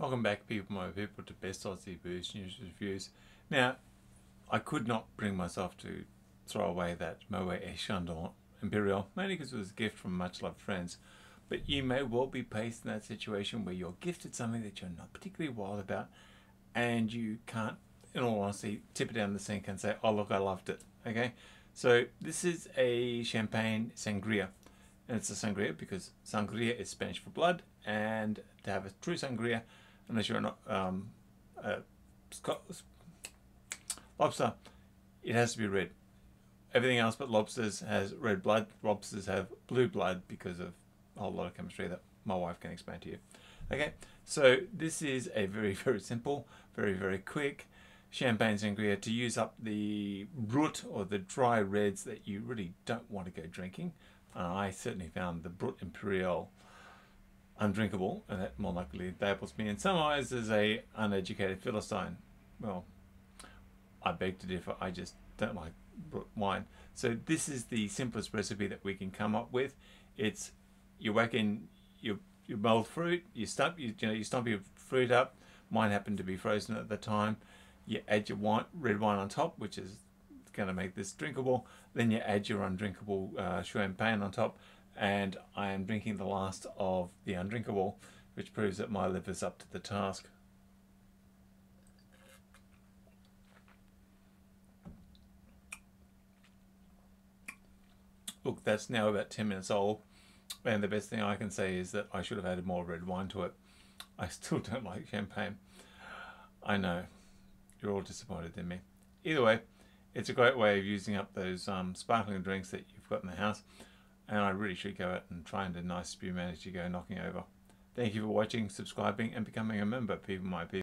Welcome back, people, my people, to Best Aussie Booze News Reviews. Now, I could not bring myself to throw away that Moet et Chandon Imperial, mainly because it was a gift from much loved friends. But you may well be placed in that situation where you're gifted something that you're not particularly wild about, and you can't, in all honesty, tip it down the sink and say, "Oh look, I loved it." Okay, so this is a champagne sangria, and it's a sangria because sangria is Spanish for blood, and to have a true sangria, unless you're not um, a lobster, it has to be red. Everything else but lobsters has red blood. Lobsters have blue blood because of a whole lot of chemistry that my wife can explain to you. Okay, so this is a very, very simple, very, very quick champagne sangria to use up the brut or the dry reds that you really don't want to go drinking. Uh, I certainly found the Brut Imperial undrinkable, and that more likely labels me in some eyes as a uneducated philistine. Well, I beg to differ. I just don't like wine. So this is the simplest recipe that we can come up with. It's you whack in your your mulled fruit, you stump you, you know you stump your fruit up. Mine happened to be frozen at the time. You add your wine, red wine on top, which is going to make this drinkable. Then you add your undrinkable uh, champagne on top, and I am drinking the last of the undrinkable, which proves that my liver's up to the task. Look, that's now about 10 minutes old, and the best thing I can say is that I should have added more red wine to it. I still don't like champagne. I know, you're all disappointed in me. Either way, it's a great way of using up those um, sparkling drinks that you've got in the house and I really should go out and try and a nice spew manage to go knocking over. Thank you for watching, subscribing and becoming a member, people my people.